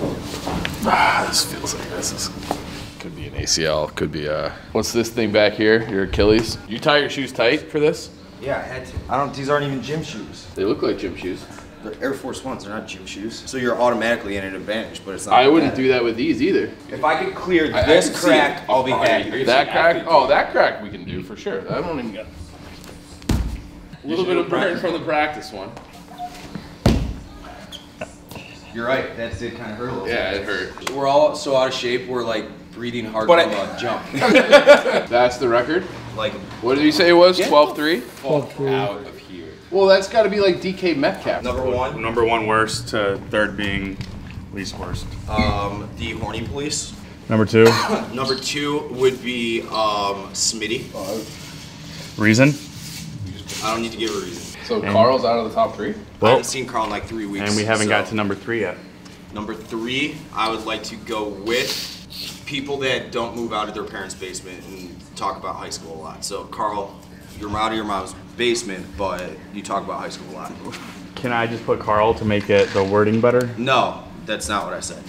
Ah, this feels like this is could be an ACL, could be a what's this thing back here? Your Achilles. You tie your shoes tight for this? Yeah, I had to. I don't. These aren't even gym shoes. They look like gym shoes. They're Air Force Ones. They're not gym shoes. So you're automatically in an advantage, but it's not. I wouldn't do that with these either. If I could clear I- I this see crack. I'll be happy. That crack? Oh, that crack we can do for sure. I don't even got a little bit of burn from the practice one. You're right. That did kind of hurt a little. Yeah, it hurt. We're all so out of shape. We're like breathing hard But from I- a jump. That's the record. like What did you say it was? 12-3? out of here. Well, that's got to be like DK Metcalf. Number one, Number one worst to third being least worst. um, the horny police. Number two, Number two would be um, Smitty. reason. I don't need to give a reason. So Carl's out of the top three. I haven't seen Carl in like three weeks. and we haven't so- got to number three yet. Number three, I would like to go with people that don't move out of their parents' basement and talk about high school a lot. So, Carl, you're out of your mom's basement, but you talk about high school a lot. Can I just put Carl to make it the wording better? No, that's not what I said.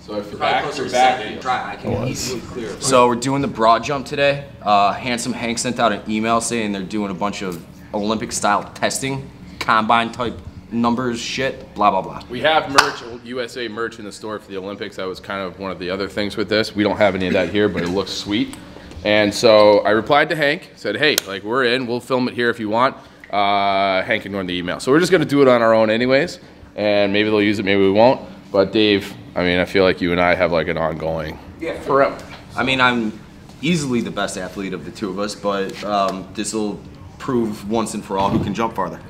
So if you're back, you're back. Try, I can easily clear. So we're doing the broad jump today. Uh, Handsome Hank sent out an email saying they're doing a bunch of Olympic style testing, combine type numbers, shit, blah blah blah. We have merch, USA merch in the store for the Olympics. That was kind of one of the other things with this. We don't have any of that here, but it looks sweet. And so I replied to Hank, said, hey, like we're in, we'll film it here if you want. Uh, Hank ignored the email. So we're just gonna do it on our own anyways. And maybe they'll use it, maybe we won't. But Dave, I mean, I feel like you and I have like an ongoing Yeah. forever. I mean, I'm easily the best athlete of the two of us, but um, this will prove once and for all who can jump farther.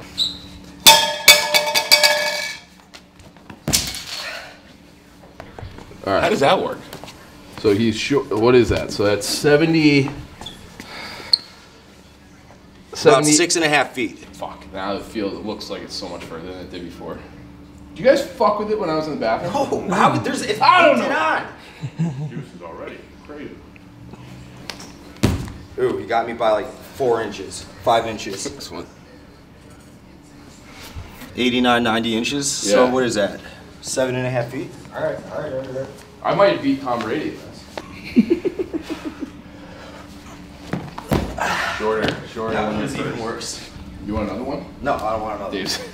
All right. How does that work? So he's short. What is that? So that's 70. About 70 six and a half feet. Fuck. Now it feels. It looks like it's so much further than it did before. Did you guys fuck with it when I was in the bathroom? Oh, how there's it's I don't painted know. on. Juices already. Crazy. Ooh, he got me by like four inches, five inches. This one. 89, 90 inches. So what is that? Seven and a half feet. All right, all right, all right. All right. I might beat Tom Brady in this. shorter, shorter. That one is even worse. You want another one? No, I don't want another. Dave's.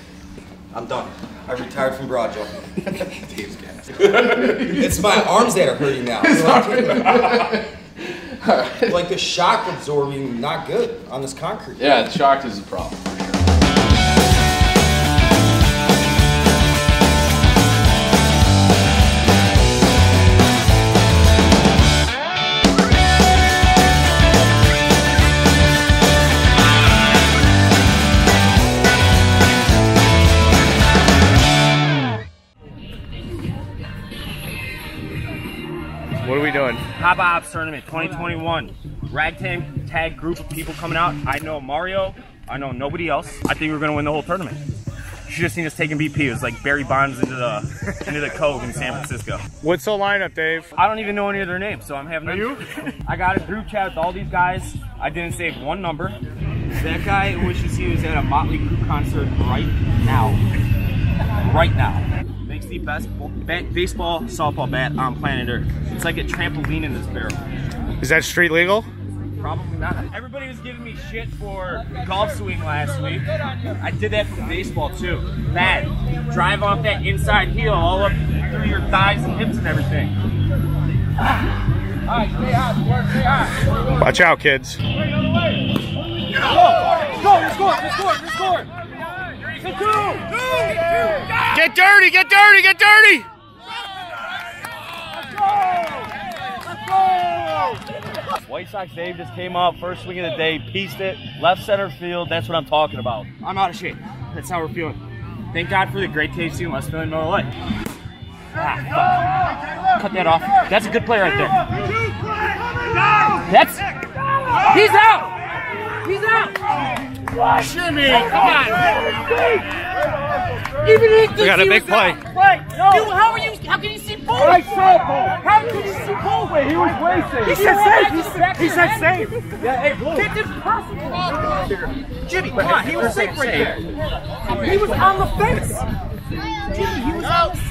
I'm done. I retired from broad jumping. Dave's gas. it's my arms that are hurting now. like the shock absorbing, not good on this concrete. Yeah, the shock is a problem. Doing? Hop Ops Tournament 2021. Ragtag tag group of people coming out. I know Mario. I know nobody else. I think we're gonna win the whole tournament. You just have seen us taking BP. It was like Barry Bonds into the into the Cove in San Francisco. What's the lineup, Dave? I don't even know any of their names, so I'm having. Are you? I got a group chat with all these guys. I didn't save one number. That guy wishes he was at a Motley Crue concert right now. Right now. Makes the best bat, baseball softball bat on planet Earth. It's like a trampoline in this barrel. Is that street legal? Probably not. Everybody was giving me shit for golf swing last week. I did that for baseball too. Bad. Drive off that inside heel all up through your thighs and hips and everything. Alright, stay hot, Squirt, stay hot. Watch out, kids. Go! Let's go! Let's go! Let's go! Let's go! Let's go! Get dirty, get dirty, get dirty! White Sox Dave just came up, first swing of the day, pieced it, left center field. That's what I'm talking about. I'm out of shape. That's how we're feeling. Thank God for the great tasting in West Philly, Miller Lite. Ah, fuck. Cut that off. That's a good play right there. That's. He's out! He's out! Shimmy, come on! Even he We got a big play. Play. No. Dude, how are you? How can you see Paul? I saw Paul. How can you see Paul? Wait, he was wasting. He said safe. He said, he said safe. Yeah, hey, Blue. That's impossible. Jimmy, come on. He was safe right there. He was on the fence. Jimmy, he was on the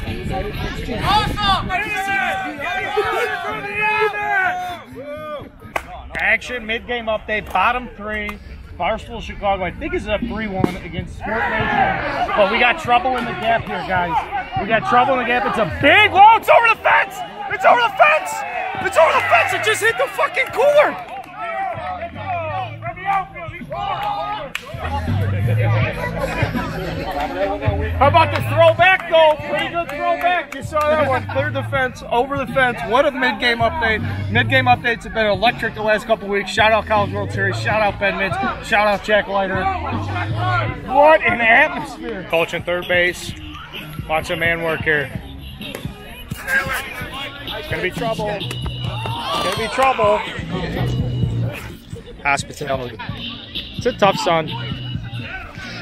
Action, mid-game update, bottom three. Barstool Chicago, I think is a 3-1 against Sport Nation. But we got trouble in the gap here, guys. We got trouble in the gap. It's a big, whoa, it's over the fence! It's over the fence! It's over the fence! It just hit the fucking cooler! How about the throwback though? Pretty good throwback. You saw that one. Cleared the fence, over the fence. What a mid-game update. Mid-game updates have been electric the last couple weeks. Shout out College World Series. Shout out Ben Mids. Shout out Jack Leiter. What an atmosphere. Coach in third base. Watch a man work here. It's gonna be trouble. It's gonna be trouble. Hospitality. It's a tough son.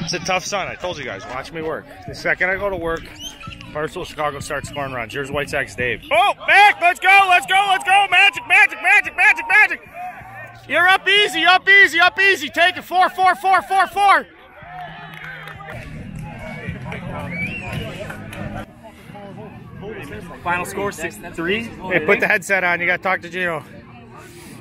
It's a tough son. I told you guys. Watch me work. The second I go to work, Barstool Chicago starts scoring runs. Here's White Sox Dave. Oh, back! Let's go! Let's go! Let's go! Magic! Magic! Magic! Magic! Magic! You're up easy! Up easy! Up easy! Take it! Four! Four! Four! Four! Four! Final score six three. Hey, put the headset on. You got to talk to Gino.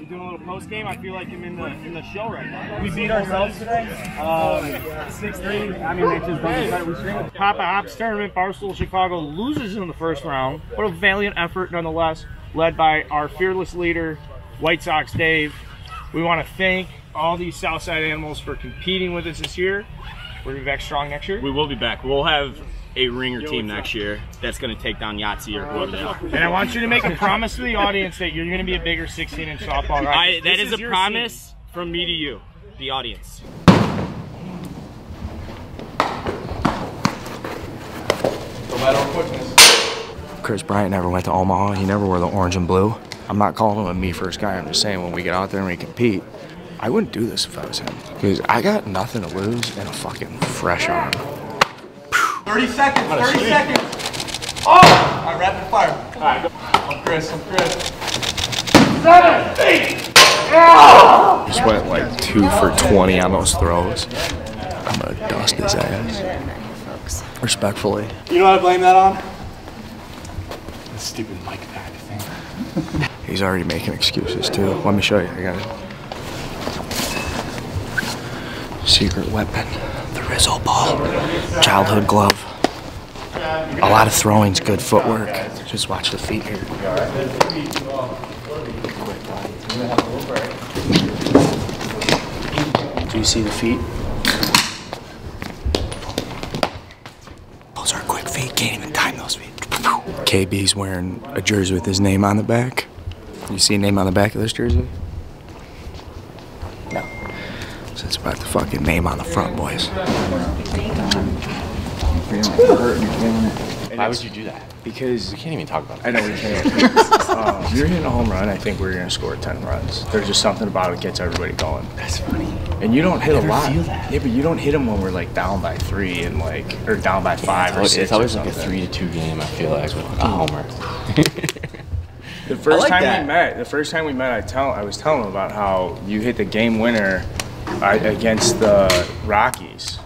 We're doing a little post game. I feel like I'm in the in the show right now. We beat ourselves today. Um, six three. I mean, it's just better. We stream. Papa Hops tournament, Barstool Chicago loses in the first round. What a valiant effort, nonetheless, led by our fearless leader, White Sox Dave. We want to thank all these Southside animals for competing with us this year. We're gonna be back strong next year. We will be back. We'll have a ringer team next year that's going to take down Yahtzee or whoever they are. And I want you to make a promise to the audience that you're going to be a bigger 16 inch softball guy. I, that This is a your promise from me to you, the audience. The matter of quickness. Kris Bryant never went to Omaha. He never wore the orange and blue. I'm not calling him a me first guy. I'm just saying when we get out there and we compete, I wouldn't do this if I was him. Because I got nothing to lose and a fucking fresh arm. 30 seconds, 30 seconds. Oh! All right, rapid fire. All right. I'm Chris, I'm Chris. Seven, eight. Yeah. Just went like two for 20 on those throws. I'm gonna dust his ass. Respectfully. You know how to blame that on? The stupid mic pack thing. He's already making excuses too. Let me show you. I got it. Secret weapon. Rizzo ball. Childhood glove. A lot of throwing's good footwork. Just watch the feet here. Do you see the feet? Those are quick feet. Can't even time those feet. KB's wearing a jersey with his name on the back. You see a name on the back of this jersey? Fucking name on the front, boys. Why would you do that? Because We can't even talk about it. I know we can't. um, you're hitting a home run. I think we're gonna score 10 runs. There's just something about it gets everybody going. That's funny. And you don't hit a lot. feel that. Yeah, but you don't hit them when we're like down by three and like or down by five It's or always, six. it's always or like a three to two game. I feel like with a homer. The first like time that. we met, the first time we met, I tell I was telling him about how you hit the game winner uh, against the Rockies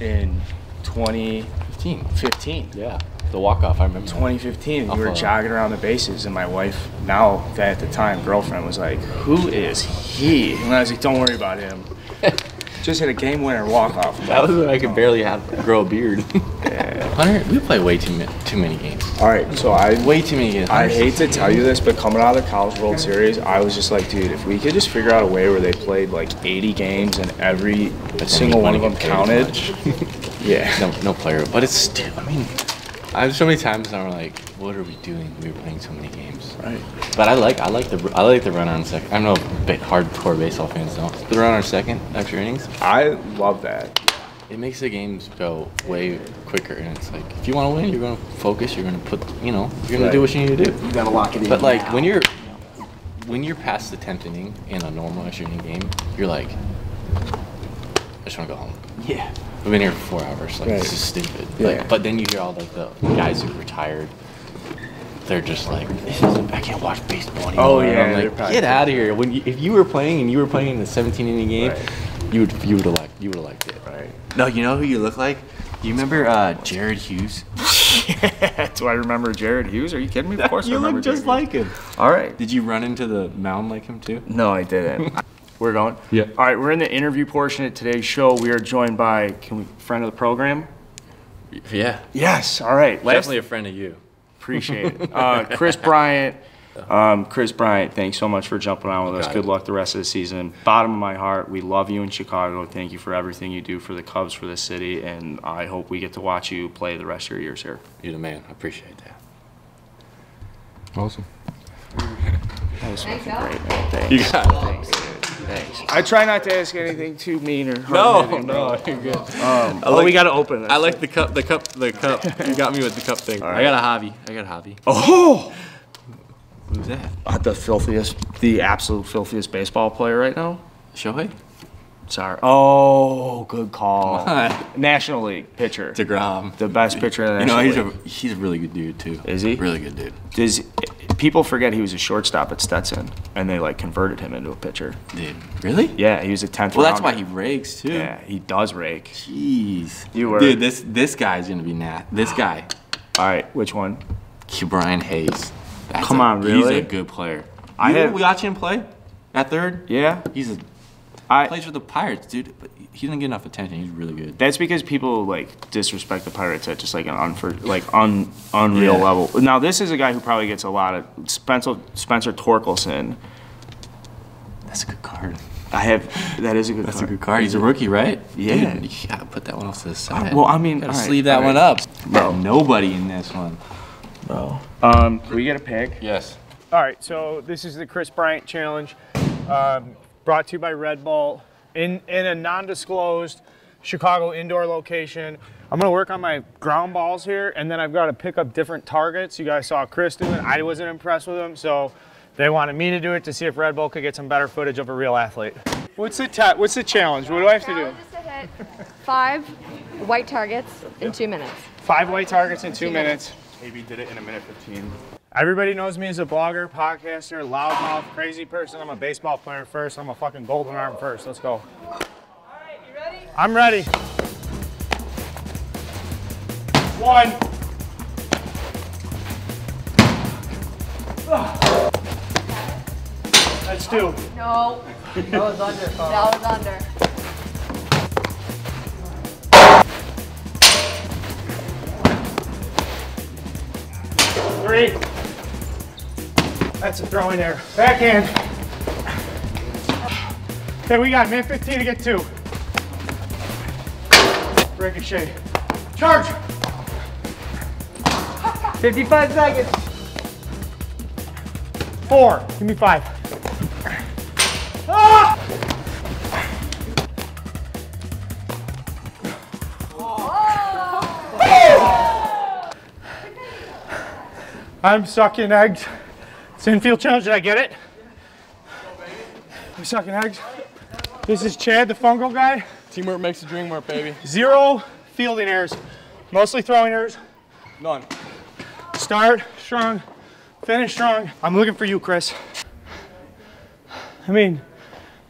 in 2015. 15. Yeah, the walk off. I remember. 2015, and Off we were jogging around the bases, and my wife, now at the time girlfriend, was like, "Who is he?" And I was like, "Don't worry about him. Just hit a game winner walk off." That was when I could barely have grow a beard. Hunter, we play way too many, too many games. All right, so I Way too many games. I hate to tell you this, but coming out of the College World Series, I was just like, dude, if we could just figure out a way where they played like 80 games and every single one of them counted. yeah. No, no player, but it's still. I mean, I've so many times I'm like, what are we doing? We were playing so many games. Right. But I like I like the I like the runner on second. I know big hardcore baseball fans don't. The runner on second extra innings. I love that. It makes the games go way quicker, and it's like if you want to win, you're gonna focus. You're gonna put, you know, you're gonna do what you need to do. You gotta lock it in. But like now. when you're when you're past the tenth inning in a normal extra inning game, you're like, I just want to go home. yeah. We've been here for four hours. Like Right. this is stupid. Yeah. Like, but then you hear all like the guys who retired. They're just like, this isn't, I can't watch baseball anymore. Oh, And yeah, I'm like, get out of here. When you, if you were playing and you were playing in the 17 inning game, Right. you would you would have liked you would have liked it. Right. No, you know who you look like? You remember uh, Jared Hughes? Do I remember Jared Hughes? Are you kidding me? Of course I You look just Jared like him. All right. Did you run into the mound like him too? No, I didn't. we're going? Yeah. All right, we're in the interview portion of today's show. We are joined by, can we, friend of the program? Yeah. Yes, all right. Last, Definitely a friend of you. appreciate it. Uh, Kris Bryant. Um, Kris Bryant, thanks so much for jumping on with us. Got Good it. luck the rest of the season. Bottom of my heart, we love you in Chicago. Thank you for everything you do for the Cubs, for the city, and I hope we get to watch you play the rest of your years here. You're the man. I appreciate that. Awesome. That was great, man. Thanks. You got it. Thanks, dude. Thanks. I try not to ask anything too mean or No, hard-hitting. no, you're good. Um, I oh, like- we got to open this. I like the cup, the cup, the cup. You got me with the cup thing. I got a hobby. I got a hobby. Oh! Who's that? Uh, the filthiest, the absolute filthiest baseball player right now. Shohei? Sorry. Oh, good call. National League pitcher. DeGrom. The best pitcher in the You know, he's League. a he's a really good dude too. Is he? Really good dude. Does people forget he was a shortstop at Stetson, and they like converted him into a pitcher? Dude. Really? Yeah, he was a tenth. Well, that's why he rakes too. Yeah, he does rake. Jeez. You were- Dude, this this guy's gonna be nat. This guy, All right, which one? Brian Hayes. That's Come a- on, He's a good player. I you have- watch him play at third. Yeah, He's a I. plays for the Pirates, dude. But he doesn't get enough attention. He's really good. That's because people like disrespect the Pirates at just like an unfor- like un unreal Yeah. level. Now this is a guy who probably gets a lot of Spencer Spencer Torkelson. That's a good card. I have that is a good. That's card. a good card. He's a rookie, right? Yeah. Dude, you gotta put that one off to the side. Well, I mean, gotta all right, sleeve that all one up. Bro, nobody in this one. bro. Um, we get a pick? Yes. All right, so this is the Kris Bryant Challenge, um, brought to you by Red Bull in in a non-disclosed Chicago indoor location. I'm gonna work on my ground balls here, and then I've got to pick up different targets. You guys saw Kris do it. I wasn't impressed with him, so they wanted me to do it to see if Red Bull could get some better footage of a real athlete. What's the ta- What's the challenge? What do I have to do? Challenge to hit five white targets in two minutes. Five white targets in two Two minutes. AB did it in a minute 15. Everybody knows me as a blogger, podcaster, loudmouth, crazy person. I'm a baseball player first. I'm a fucking golden arm first. Let's go. All right, you ready? I'm ready. One. That's two. No. That was under. That was under. Three. That's a throw in there. Backhand. Okay, we got man 15 to get two. Ricochet. Charge. 55 seconds. Four. Give me five. Ah! I'm sucking eggs. It's infield challenge. Did I get it? I'm sucking eggs. This is Chad, the fungo guy. Teamwork makes the dream work, baby. Zero fielding errors, mostly throwing errors. None. Start strong, finish strong. I'm looking for you, Kris. I mean,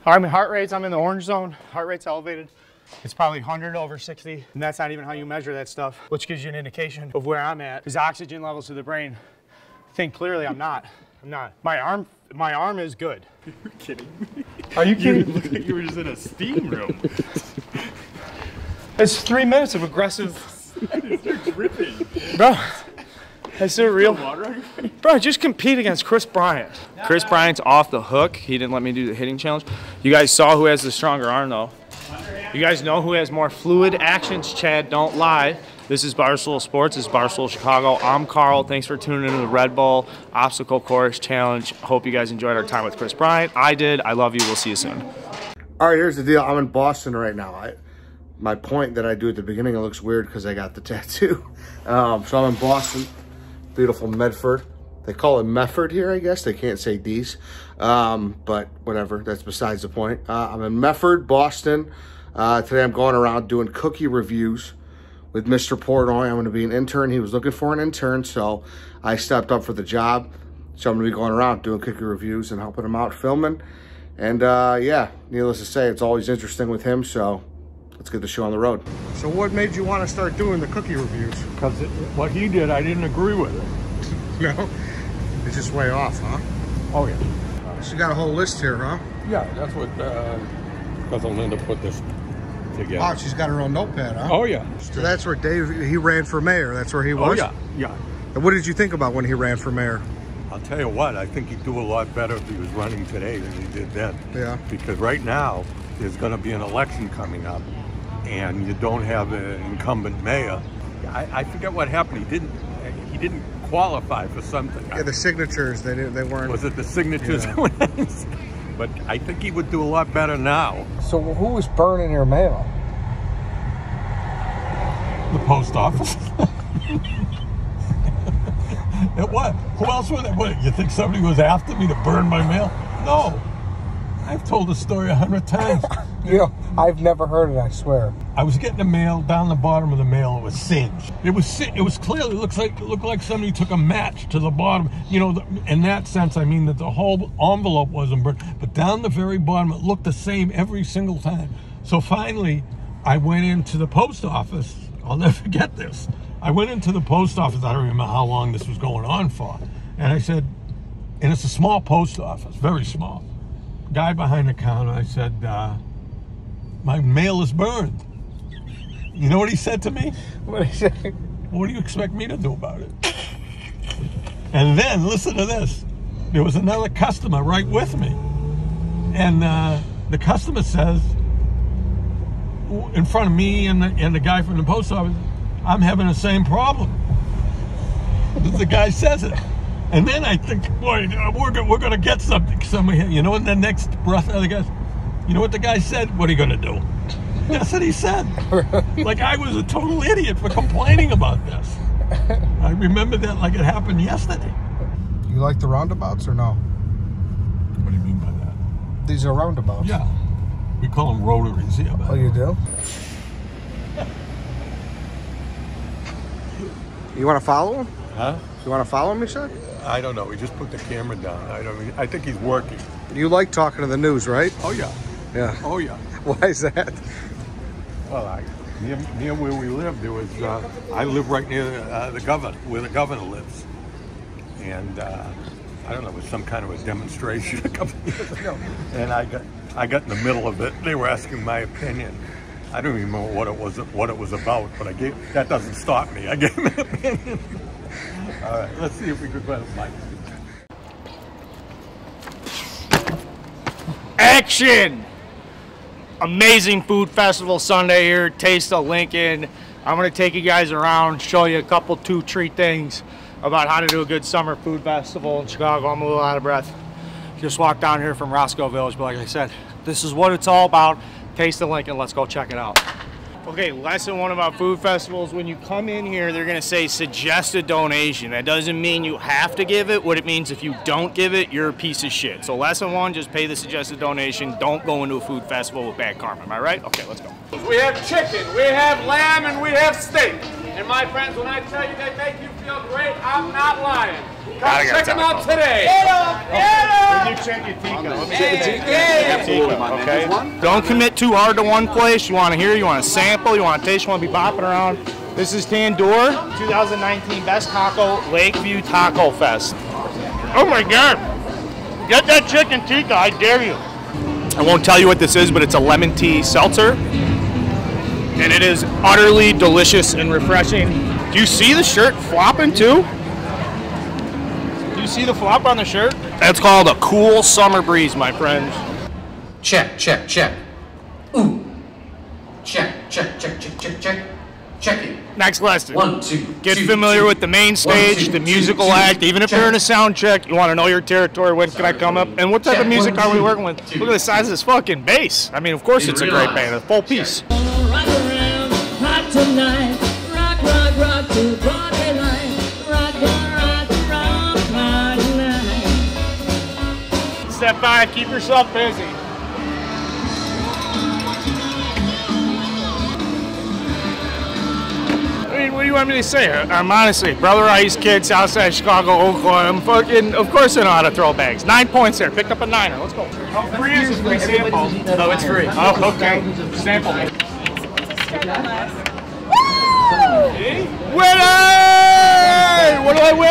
I mean, heart rates, I'm in the orange zone. Heart rate's elevated. It's probably 100 over 60, and that's not even how you measure that stuff, which gives you an indication of where I'm at. Because oxygen levels to the brain. Think clearly, I'm not. I'm not. My arm, my arm is good. You're kidding me. Are you You kidding? look like you were just in a steam room. It's three minutes of aggressive, You're dripping. bro. That's a real. Water on your face. Bro, just compete against Kris Bryant. Kris Bryant's off the hook. He didn't let me do the hitting challenge. You guys saw who has the stronger arm, though. You guys know who has more fluid actions, Chad. Don't lie. This is Barstool Sports. This is Barstool Chicago. I'm Carl. Thanks for tuning into the Red Bull Obstacle Course Challenge. Hope you guys enjoyed our time with Kris Bryant. I did. I love you. We'll see you soon. All right, here's the deal. I'm in Boston right now. I, my point that I do at the beginning, it looks weird because I got the tattoo. Um, so I'm in Boston, beautiful Medford. They call it Medford here, I guess. They can't say D's, um, but whatever. That's besides the point. Uh, I'm in Medford, Boston. Uh, today I'm going around doing cookie reviews with Mr. Portnoy. I'm going to be an intern. He was looking for an intern, so I stepped up for the job. So I'm going to be going around doing cookie reviews and helping him out filming. And uh, yeah, needless to say, it's always interesting with him. So let's get the show on the road. So what made you want to start doing the cookie reviews? Because what he did, I didn't agree with it. No? It's just way off, huh? Oh, yeah. So you got a whole list here, huh? Yeah, that's what, because Linda put this together. Wow, she's got her own notepad, huh? Oh, yeah. So that's where Dave, he ran for mayor. That's where he Oh, was? yeah, yeah. And what did you think about when he ran for mayor? I'll tell you what, I think he'd do a lot better if he was running today than he did then. Yeah. Because right now, there's going to be an election coming up, and you don't have an incumbent mayor. I, I forget what happened. He didn't. He didn't qualify for something. Yeah, the signatures, they didn't, they weren't. Was it the signatures? Yeah. but I think he would do a lot better now. So who was burning your mail? The post office. it what? Who else was it? What? You think somebody was after me to burn my mail? No. I've told the story a hundred times. Know, I've never heard it, I swear. I was getting the mail down the bottom of the mail. It was singed. It was it was clearly looks like looked like somebody took a match to the bottom. You know, in that sense, I mean that the whole envelope wasn't burnt, but down the very bottom, it looked the same every single time. So finally, I went into the post office. I'll never forget this. I went into the post office. I don't remember how long this was going on for, and I said, and it's a small post office, very small. Guy behind the counter. I said. Uh, my mail is burned. You know what he said to me? What did he say? What do you expect me to do about it? And then, listen to this. There was another customer right with me. And uh, the customer says, in front of me and the, and the guy from the post office, I'm having the same problem. the guy says it. And then I think, boy, we're, we're going to get something. Somewhere, you know, in the next breath, the guy, you know what the guy said? What are you going to do? That's what he said. like I was a total idiot for complaining about this. I remember that like it happened yesterday. You like the roundabouts or no? What do you mean by that? These are roundabouts. Yeah. We call them rotaries here. Oh, you do? You want to follow him? Huh? You want to follow him, you said? I don't know. He just put the camera down. I don't. I think he's working. You like talking to the news, right? Oh yeah. Yeah. Oh yeah. Why is that? Well, I, near, near where we live, there was. Uh, I live right near uh, the governor, where the governor lives, and uh, I don't know, it was some kind of a demonstration a couple of years ago, and I got I got in the middle of it. They were asking my opinion. I don't even know what it was what it was about, but I gave that doesn't stop me. I gave an opinion. All right, let's see if we could find a mic. Action! Amazing food festival Sunday here, Taste of Lincoln. I'm gonna take you guys around, show you a couple two treat things about how to do a good summer food festival in Chicago. I'm a little out of breath. Just walked down here from Roscoe Village, but like I said, this is what it's all about. Taste of Lincoln, let's go check it out. Okay, lesson one about food festivals. When you come in here, they're gonna say suggested donation. That doesn't mean you have to give it. What it means, if you don't give it, you're a piece of shit. So lesson one, just pay the suggested donation. Don't go into a food festival with bad karma. Am I right? Okay, let's go. We have chicken, we have lamb, and we have steak. And my friends, when I tell you they make you feel great, I'm not lying. Come I gotta check them tell out you. today. Okay. Don't commit too hard to one place. You want to hear, you want to sample, you want to taste, you want to be bopping around. This is Tandoor 2019 Best Taco Lakeview Taco Fest. Oh my God! Get that chicken tikka, I dare you. I won't tell you what this is, but it's a lemon tea seltzer. And it is utterly delicious and refreshing. Do you see the shirt flopping too? Do you see the flop on the shirt? That's called a cool summer breeze, my friends. Check, check, check. Ooh. Check, check, check, check, check, check. Check it. Next lesson. One, two. Get two, familiar two. with the main stage, two, the musical two, act. Even if check. you're in a sound check, you want to know your territory. When can I come up? And what type Check. of music One, are we two, working with? two. Look at the size of this fucking bass. I mean, of course You it's a great band, a full piece. Step five, keep yourself busy. I mean, what do you want me to say? I'm honestly, Brother I Ice Kid, Southside Chicago, Oakland. I'm fucking, of course I know how to throw bags. Nine points there. Picked up a niner. Let's go. Oh, free is a free sample. No, it's free. Oh, okay. Sample me.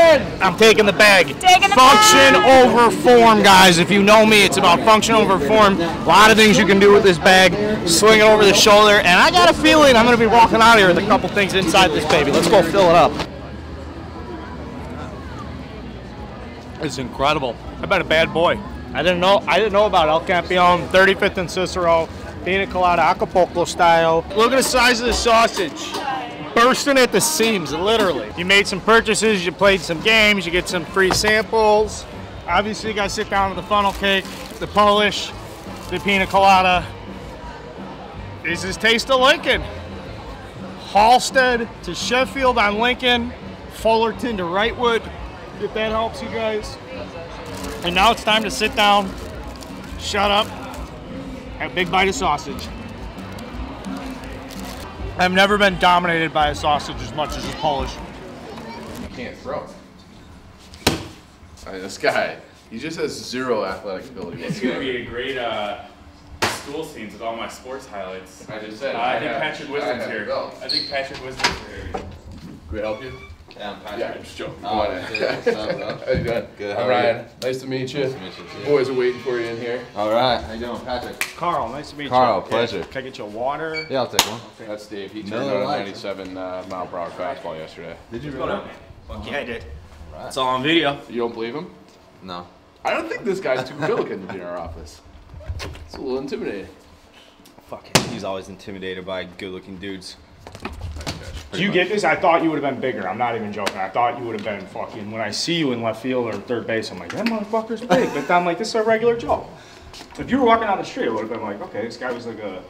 Winning! What do I win? I'm taking the bag. Taking the function bag. over form, guys. If you know me, it's about function over form. A lot of things you can do with this bag. Swing it over the shoulder, and I got a feeling I'm going to be walking out here with a couple things inside this baby. Let's go fill it up. It's incredible. I've been a bad boy. I didn't know. I didn't know about El Campeon, 35th and Cicero, pina colada, Acapulco style. Look at the size of the sausage, bursting at the seams, literally. You made some purchases. You played some games. You get some free samples. Obviously, you got to sit down with the funnel cake, the Polish, the pina colada. This is Taste of Lincoln. Halsted to Sheffield on Lincoln, Fullerton to Wrightwood, if that helps you guys. And now it's time to sit down, shut up, have a big bite of sausage. I've never been dominated by a sausage as much as a Polish. You can't throw. I mean, this guy, he just has zero athletic ability. It's gonna be a great uh, Stool Scenes with all my sports highlights. I just said, Uh, I, I think have- Patrick I Wisdom's here. I think Patrick Wisdom's here. Can we help you? Yeah, I'm Patrick. Yeah, I'm just joking. Oh, Come on in. shit. What's up, bro? How you doing? Good, how I'm are you? Ryan. Nice to meet you. Nice to meet you, too. Boys are waiting for you in here. All right. How you doing, Patrick? Carl, nice to meet Carl, you. Carl, pleasure. Yeah, Can I get you a water? Yeah, I'll take one. Okay. That's Dave. He turned Miller out a 97 uh, mile per hour fastball yesterday. Did you What's going really? Fuck yeah, I did. Right. It's all on video. You don't believe him? No. I don't think this guy's too good looking to be in our office. It's a little intimidating. Fuck it. He's always intimidated by good-looking dudes. Do you get this? I thought you would have been bigger. I'm not even joking. I thought you would have been fucking. When I see you in left field or third base, I'm like, that motherfucker's big. But I'm like, this is a regular Joe. If you were walking down the street, it would have been like, okay, this guy was like a,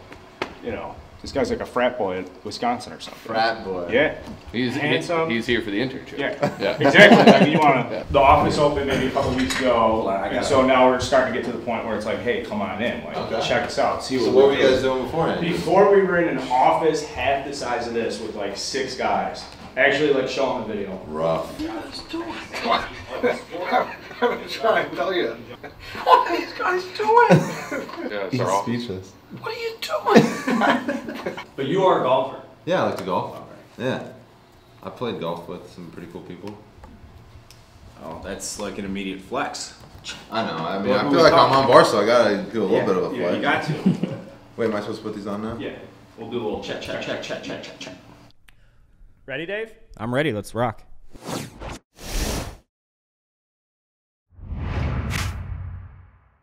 you know, this guy's like a frat boy at Wisconsin or something. Frat boy. Yeah. He's Handsome. He's here for the internship. Yeah. Yeah. Exactly. I mean, you want to. Yeah. The office opened maybe a couple weeks ago, I and got so now we're starting to get to the point where it's like, hey, come on in, like, Okay. check us out, see what. So we're what were you guys doing beforehand? Before we were in an office half the size of this with like six guys. Actually, like show them the video. Rough. I'm trying to tell you. What are these guys doing? Yeah, He's Sarl. speechless. What are you doing? But you are a golfer. Yeah, I like to golf. Yeah. I played golf with some pretty cool people. Oh, that's like an immediate flex. I know. I mean, What I were feel we like I'm talking on bar, so I gotta do a little Yeah, bit of a yeah, flight. you got to. Wait, am I supposed to put these on now? Yeah. We'll do a little check, check, check, check, check, check, check. Ready, Dave? I'm ready. Let's rock.